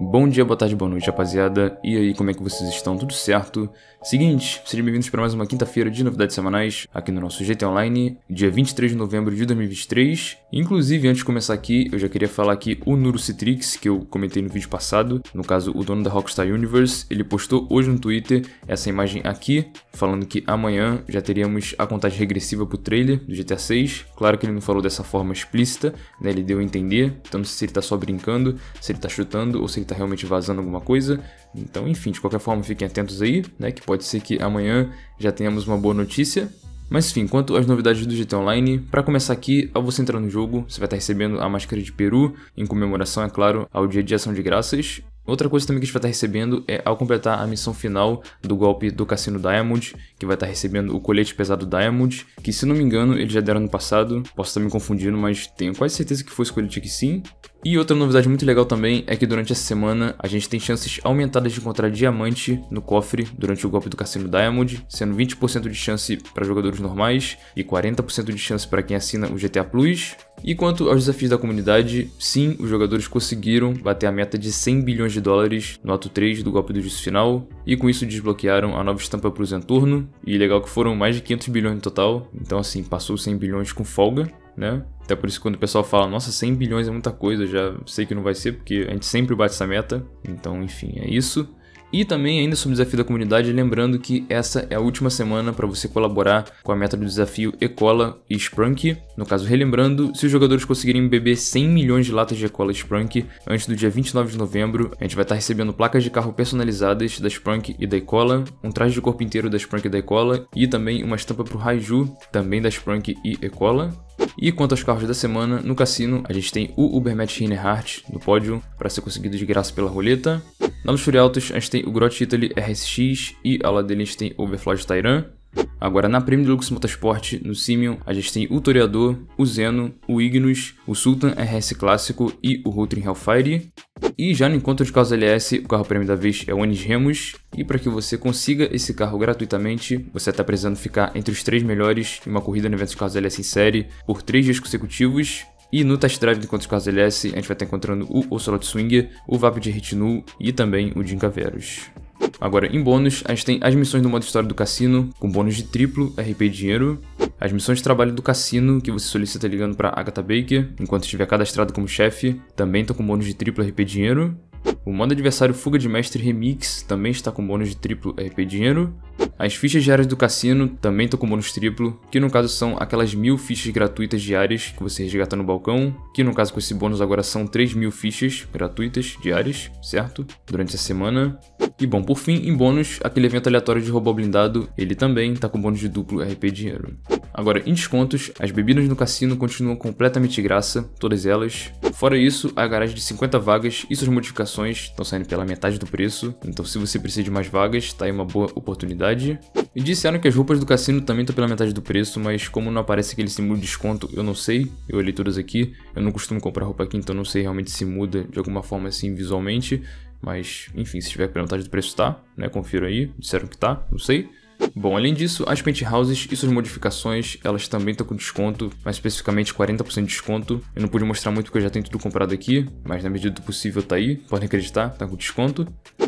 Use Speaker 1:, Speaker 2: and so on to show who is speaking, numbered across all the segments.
Speaker 1: Bom dia, boa tarde, boa noite, rapaziada. E aí, como é que vocês estão? Tudo certo? Seguinte, sejam bem-vindos para mais uma quinta-feira de novidades semanais aqui no nosso GT Online, dia 23 de novembro de 2023. Inclusive, antes de começar aqui, eu já queria falar aqui o Nuro Citrix, que eu comentei no vídeo passado, no caso, o dono da Rockstar Universe, ele postou hoje no Twitter essa imagem aqui, falando que amanhã já teríamos a contagem regressiva pro trailer do GTA 6. Claro que ele não falou dessa forma explícita, né? Ele deu a entender, então não sei se ele tá só brincando, se ele tá chutando ou se ele tá realmente vazando alguma coisa. Então, enfim, de qualquer forma, fiquem atentos aí, né? Que pode ser que amanhã já tenhamos uma boa notícia. Mas enfim, quanto às novidades do GTA Online, para começar aqui, ao você entrar no jogo, você vai estar recebendo a máscara de Peru, em comemoração, é claro, ao dia de ação de graças. Outra coisa também que a gente vai estar recebendo é ao completar a missão final do golpe do Cassino Diamond, que vai estar recebendo o colete pesado Diamond, que se não me engano eles já deram no passado, posso estar me confundindo, mas tenho quase certeza que foi esse colete aqui sim. E outra novidade muito legal também é que durante essa semana a gente tem chances aumentadas de encontrar diamante no cofre durante o golpe do Cassino Diamond, sendo 20% de chance para jogadores normais e 40% de chance para quem assina o GTA Plus. E quanto aos desafios da comunidade, sim, os jogadores conseguiram bater a meta de 100 bilhões de dólares no ato 3 do golpe do juízo final, e com isso desbloquearam a nova estampa para o Zenturno, e legal que foram mais de 500 bilhões no total, então assim, passou 100 bilhões com folga né? Até por isso quando o pessoal fala, nossa, 100 bilhões é muita coisa, eu já sei que não vai ser, porque a gente sempre bate essa meta. Então, enfim, é isso. E também, ainda sobre o desafio da comunidade, lembrando que essa é a última semana para você colaborar com a meta do desafio Ecola e Sprunk. No caso, relembrando, se os jogadores conseguirem beber 100 milhões de latas de Ecola e Sprunk antes do dia 29 de novembro, a gente vai estar recebendo placas de carro personalizadas da Sprunk e da Ecola, um traje de corpo inteiro da Sprunk e da Ecola e também uma estampa para o Raiju, também da Sprunk e Ecola. E quanto aos carros da semana, no cassino a gente tem o Ubermatch Reinhardt no pódio para ser conseguido de graça pela roleta. Na Luxury Autos a gente tem o Grot Italy RSX e ao lado dele a gente tem Overflow Tyran. Agora na Premium Deluxe Motorsport, no Simeon, a gente tem o Toreador, o Zeno, o Ignus, o Sultan RS Clássico e o Rotring Hellfire. E já no encontro de carros LS, o carro prêmio da vez é o Anis Remus. E para que você consiga esse carro gratuitamente, você está precisando ficar entre os três melhores em uma corrida no evento de carros LS em série por três dias consecutivos. E no test drive do encontro de carros LS, a gente vai estar encontrando o Ocelot Swinger, o Vap de Retinu e também o Verus. Agora, em bônus, a gente tem as missões do modo história do cassino, com bônus de triplo RP dinheiro, as missões de trabalho do cassino, que você solicita ligando para Agatha Baker, enquanto estiver cadastrado como chefe, também estão com bônus de triplo RP dinheiro. O modo adversário Fuga de Mestre Remix também está com bônus de triplo RP dinheiro. As fichas diárias do cassino também estão com bônus triplo, que no caso são aquelas mil fichas gratuitas diárias que você resgata no balcão, que no caso com esse bônus agora são 3 mil fichas gratuitas diárias, certo? Durante a semana. E bom, por fim, em bônus, aquele evento aleatório de robô blindado, ele também está com bônus de duplo RP dinheiro. Agora, em descontos, as bebidas no cassino continuam completamente graça, todas elas. Fora isso, a garagem de 50 vagas e suas modificações estão saindo pela metade do preço, então se você precisa de mais vagas, tá aí uma boa oportunidade. E disseram que as roupas do cassino também estão pela metade do preço, mas como não aparece aquele símbolo de desconto, eu não sei, eu olhei todas aqui, eu não costumo comprar roupa aqui, então não sei realmente se muda de alguma forma assim visualmente, mas enfim, se tiver pela metade do preço tá, né, confira aí, disseram que tá, não sei. Bom, além disso, as penthouses e suas modificações, elas também estão com desconto, mais especificamente 40% de desconto. Eu não pude mostrar muito porque eu já tenho tudo comprado aqui, mas na medida do possível tá aí, podem acreditar, tá com desconto.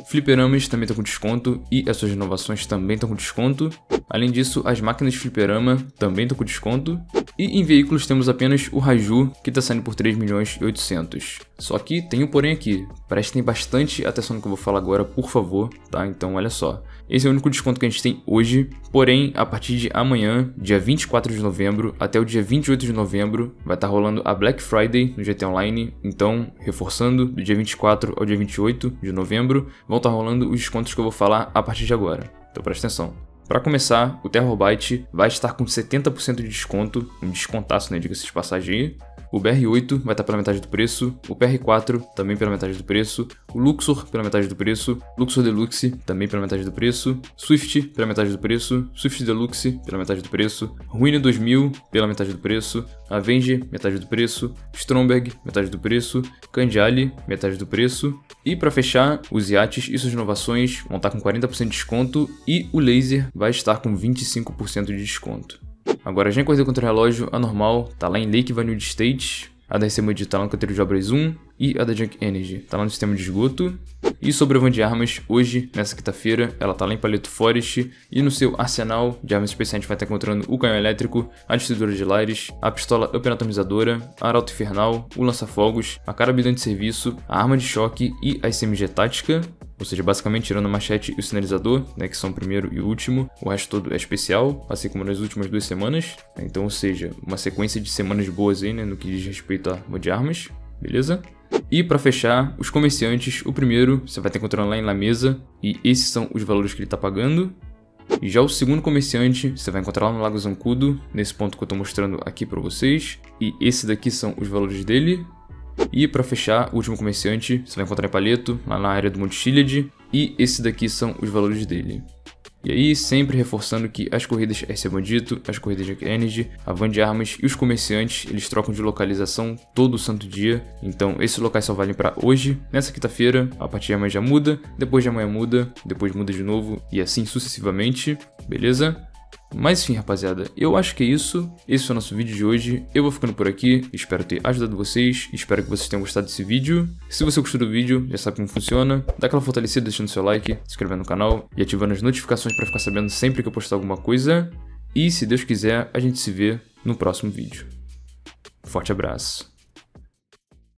Speaker 1: Fliperamas também estão com desconto e as suas inovações também estão com desconto. Além disso, as máquinas de fliperama também estão com desconto. E em veículos temos apenas o Raju, que está saindo por 3 milhões e 800. Só que tem um porém aqui, prestem bastante atenção no que eu vou falar agora, por favor, tá? Então olha só. Esse é o único desconto que a gente tem hoje, porém, a partir de amanhã, dia 24 de novembro, até o dia 28 de novembro, vai estar tá rolando a Black Friday no GT Online. Então, reforçando, do dia 24 ao dia 28 de novembro, vão estar tá rolando os descontos que eu vou falar a partir de agora. Então presta atenção. Para começar, o Terrorbyte vai estar com 70% de desconto, um descontaço, né, diga-se de passagem o BR8 vai estar pela metade do preço, o PR4 também pela metade do preço, o Luxor pela metade do preço, Luxor Deluxe também pela metade do preço, Swift pela metade do preço, Swift Deluxe pela metade do preço, Ruine 2000 pela metade do preço, Avenge metade do preço, Stromberg metade do preço, Candiali metade do preço e para fechar, os iates e suas inovações vão estar com 40% de desconto e o laser vai estar com 25% de desconto. Agora, já corrida contra o relógio, a normal tá lá em Lake Vanilla State. a da Modi tá lá no canteiro de obras 1 e a da Junk Energy tá lá no sistema de esgoto. E sobre a van de armas, hoje, nessa quinta-feira, ela tá lá em Paleto Forest e no seu arsenal de armas especiais vai estar encontrando o canhão elétrico, a destruidora de lares, a pistola up a arauto infernal, o lança-fogos, a carabina de serviço, a arma de choque e a SMG tática. Ou seja, basicamente tirando a machete e o sinalizador, né, que são o primeiro e o último, o resto todo é especial, assim como nas últimas duas semanas. Então, ou seja, uma sequência de semanas boas aí, né, no que diz respeito a arma de armas, beleza? E para fechar, os comerciantes, o primeiro você vai estar encontrando lá em La Mesa, e esses são os valores que ele está pagando. E já o segundo comerciante, você vai encontrar lá no Lago Zancudo, nesse ponto que eu estou mostrando aqui para vocês. E esse daqui são os valores dele. E para fechar, o último comerciante, você vai encontrar em Palheto, lá na área do Monte Chiliad, e esse daqui são os valores dele. E aí, sempre reforçando que as corridas RC Bandito, as corridas de Energy, a Van de Armas e os comerciantes, eles trocam de localização todo santo dia. Então, esses locais só valem para hoje, nessa quinta-feira, a partir de amanhã já muda, depois de amanhã muda, depois muda de novo e assim sucessivamente, beleza? Mas enfim, rapaziada, eu acho que é isso. Esse foi o nosso vídeo de hoje. Eu vou ficando por aqui. Espero ter ajudado vocês. Espero que vocês tenham gostado desse vídeo. Se você gostou do vídeo, já sabe como funciona. Dá aquela fortalecida deixando seu like, se inscrevendo no canal e ativando as notificações para ficar sabendo sempre que eu postar alguma coisa. E se Deus quiser, a gente se vê no próximo vídeo. Forte abraço.